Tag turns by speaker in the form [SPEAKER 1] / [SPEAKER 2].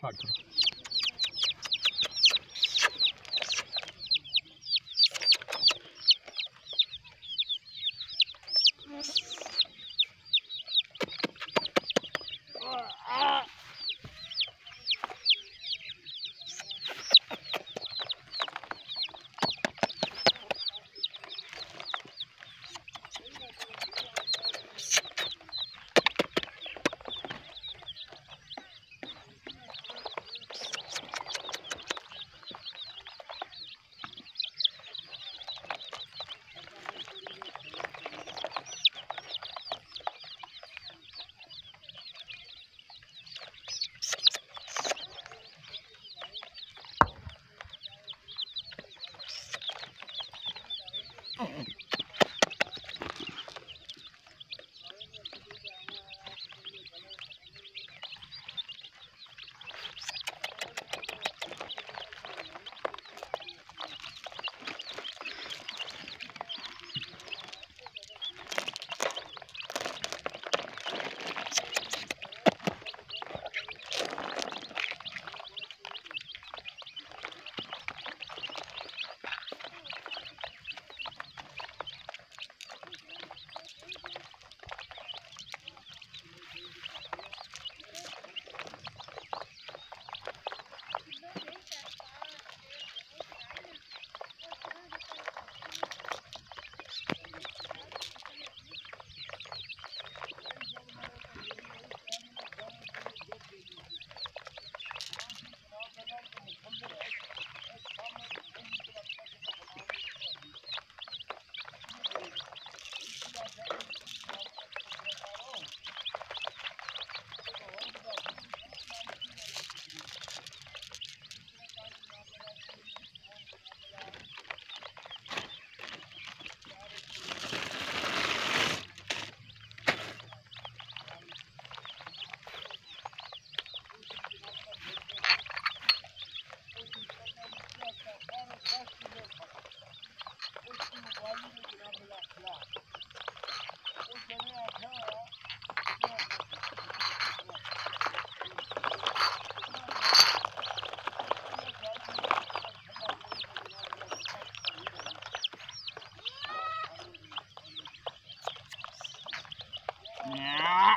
[SPEAKER 1] Tak. Yeah.